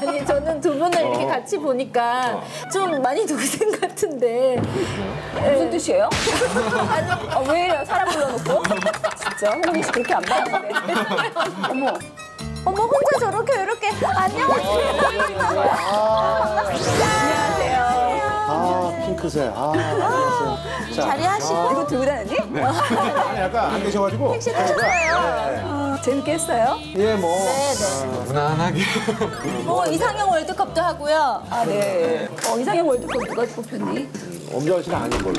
아니 저는 두 분을 이렇게 어. 같이 보니까 좀 많이 동생 같은데 무슨 뜻이에요? 아니, 아, 왜 이래요? 사람 불러놓고? 진짜 홍미 씨 그렇게 안 봤는데. 어머. 어머 혼자 저렇게 이렇게 안녕하세요. 아, 핑크색. 아, 안녕하세요. 자, 자리 하시고 이거 들고 다녔니? 아니, 약간 안 계셔가지고. 택시 타셨어요. 어, 재밌게 했어요? 예, 뭐. 네네. 무난하게. 뭐 이상형 월드컵도 하고요. 아, 네. 어, 이상형 월드컵 누가 뽑혔니? 엄지원 씨는 아닌 걸로.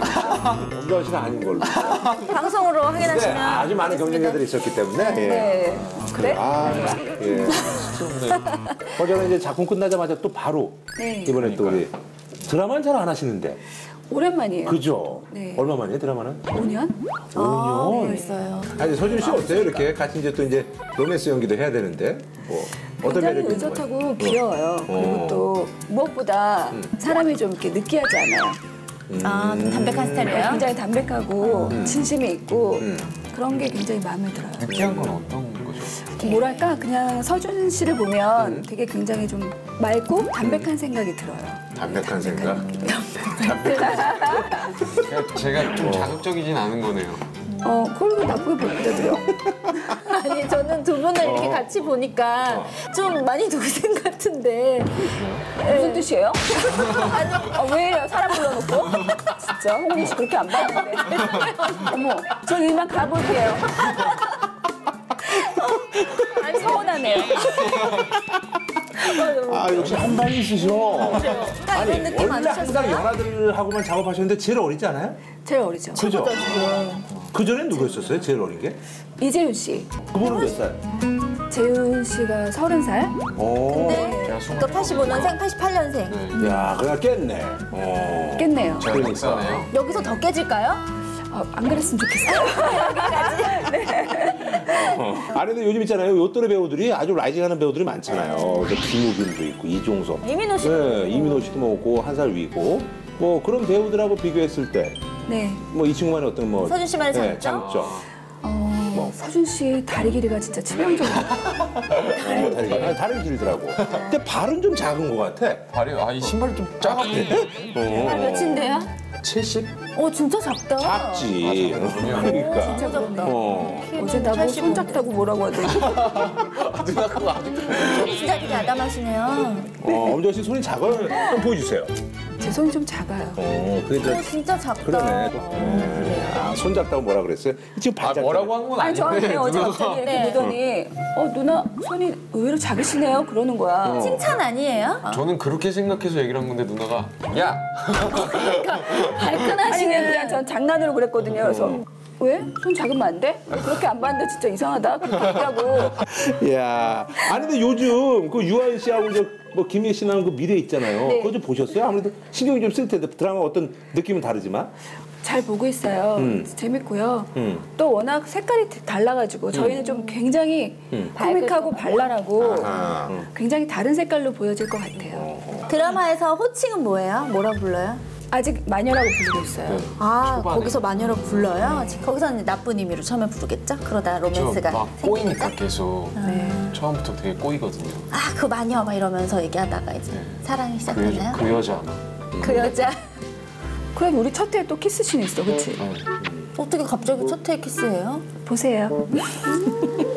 엄지원 씨는 아닌 걸로. 방송으로 네, 확인하시면 아주 많은. 경쟁자들이 있었기 때문에. 예. 네. 그래? 아, 예. 어제는 이제 작품 끝나자마자 또 바로 네. 이번에 또 우리 드라마는 잘 안 하시는데. 오랜만이에요. 그죠? 네. 얼마 만이에요, 드라마는? 5년? 5년. 벌써요. 아니, 서준 씨 어때요? 이렇게 같이 이제 또 이제 로맨스 연기도 해야 되는데. 뭐, 어떤 굉장히 매력이 있는? 의젓하고 귀여워요. 그리고 또 무엇보다 사람이 좀 이렇게 느끼하지 않아요. 아, 좀 담백한 스타일이에요? 굉장히 담백하고 진심이 있고 그런 게 굉장히 마음에 들어요. 느끼한 건 어떤 거죠? 뭐랄까 그냥 서준 씨를 보면 되게 굉장히 좀 맑고 담백한 생각이 들어요. 담백한 생각? 제가, 제가 좀 자극적이진 않은 거네요. 어, 왜 나쁘게 보여드려? 아니 저는 두 분을 이렇게 어. 같이 보니까 좀 많이 동생 같은데 무슨 뜻이에요? 아니, 아, 왜 이래요? 사람 불러놓고? 진짜 홍미 씨 그렇게 안 봤는데. 어머, 저 일만 가볼게요. 아니, 서운하네요. 아, 역시 한 방이 있으셔. 딱 아니, 그런 느낌 원래 안 항상? 연하들하고만 작업하셨는데 제일 어리지 않아요? 제일 어리죠. 그죠? 그전엔 누구였었어요? 제일 어린 게? 이재윤 씨. 그분은 몇 살? 재윤 씨가 서른 살? 오. 네. 또 85년생, 88년생. 네. 야, 그냥 깼네. 어. 깼네요. 덕사네요. 여기서 더 깨질까요? 아, 안 그랬으면 좋겠어요. 어. 아니, 근데 요즘 있잖아요. 요 또래 배우들이 아주 라이징 하는 배우들이 많잖아요. 김우빈도 있고, 이종석. 이민호 씨. 네, 이민호 씨도 뭐고, 한 살 위고. 뭐 그런 배우들하고 비교했을 때, 네. 뭐 이 친구만의 어떤 뭐. 서준 씨만의 네, 장점? 장점. 어, 뭐. 서준 씨 다리 길이가 진짜 치명적이에요. 어, 다리가. 아니, 다른 길더라고. 근데 발은 좀 작은 것 같아. 발이, 아, 이 신발이 좀 작은데? 어. 아, 몇인데요? 70? 어 진짜 작다. 작지. 그러니까. 진짜 작다. 어. 어제 나보고 손잡다고 뭐라고 하더니. 누나 그거 아직. 진짜 되게 아담하시네요. 어, 엄정 씨 손이 작아요. 한번 보여주세요. 제 손이 좀 작아요. 어, 그게 저 어, 진짜 작다. 그러네. 음, 아, 손 작다고 뭐라 그랬어요? 지금 발 아, 작다. 뭐라고 한건 아니 저한테. 어제. 갑자기 이렇게 네. 보더니 어 누나 손이 의외로 작으시네요 그러는 거야. 칭찬 아니에요? 저는 그렇게 생각해서 얘기를 한 건데 누나가 야! 아니 발끈하시네. 그냥 전 장난으로 그랬거든요. 그래서 왜? 손 작으면 안 돼? 그렇게 안 봤는데 진짜 이상하다. 그렇게 얘기하고. 야, 아니 근데 요즘 그 유한 씨하고 이제 뭐 김예 씨 나오는 그 미래 있잖아요. 네. 그거 좀 보셨어요? 아무래도 신경이 좀 쓸 텐데 드라마 어떤 느낌은 다르지만. 잘 보고 있어요. 음. 재밌고요. 음. 또 워낙 색깔이 달라가지고 저희는 좀 굉장히 음. 코믹하고 발랄하고 아, 굉장히 다른 색깔로 보여질 것 같아요. 드라마에서 호칭은 뭐예요? 뭐라 불러요? 아직 마녀라고 부르고 있어요. 아 초반에. 거기서 마녀로 불러요? 지금 거기서는 나쁜 의미로 처음에 부르겠죠? 그러다 로맨스가 막 꼬이니까 계속. 네. 처음부터 되게 꼬이거든요. 아 그 마녀 막 이러면서 얘기하다가 이제 사랑이 그, 시작되나요? 여, 그 여자. 그 여자 그럼 우리 첫회또 키스씬 있어, 그렇지? 네. 어떻게 갑자기 첫회 키스예요? 보세요.